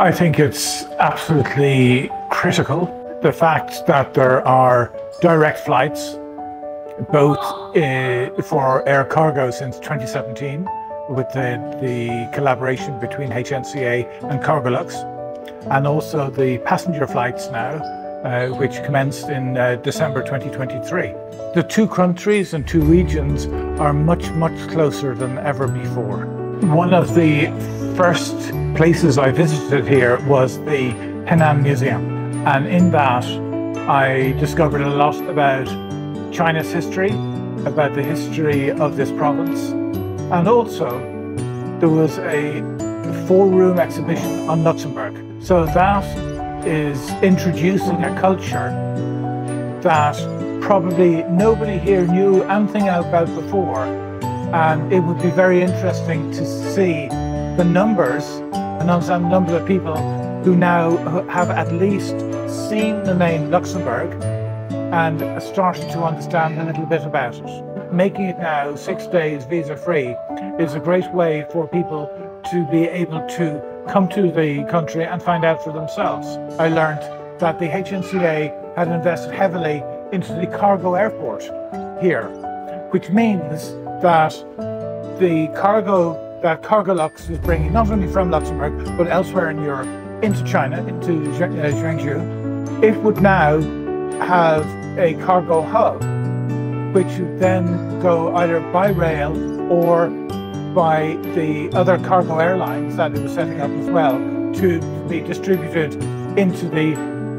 I think it's absolutely critical the fact that there are direct flights, both uh, for air cargo since 2017, with the, the collaboration between HNCA and Cargolux, and also the passenger flights now, uh, which commenced in uh, December 2023. The two countries and two regions are much, much closer than ever before. One of the first places I visited here was the Henan Museum. And in that, I discovered a lot about China's history, about the history of this province, and also there was a four-room exhibition on Luxembourg. So that is introducing a culture that probably nobody here knew anything about before. And it would be very interesting to see the numbers and understand number of people who now have at least seen the name Luxembourg and started to understand a little bit about it. Making it now six days visa free is a great way for people to be able to come to the country and find out for themselves. I learned that the HNCA had invested heavily into the cargo airport here, which means that the cargo Uh, that Cargolux is bringing, not only from Luxembourg, but elsewhere in Europe, into China, into Zhengzhou, uh, it would now have a cargo hub, which would then go either by rail or by the other cargo airlines that it was setting up as well to be distributed into the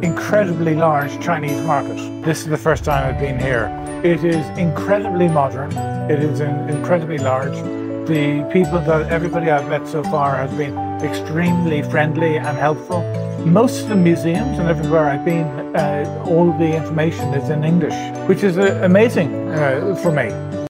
incredibly large Chinese market. This is the first time I've been here. It is incredibly modern. It is incredibly large. The people that everybody I've met so far has been extremely friendly and helpful. Most of the museums and everywhere I've been, uh, all the information is in English, which is uh, amazing uh, for me.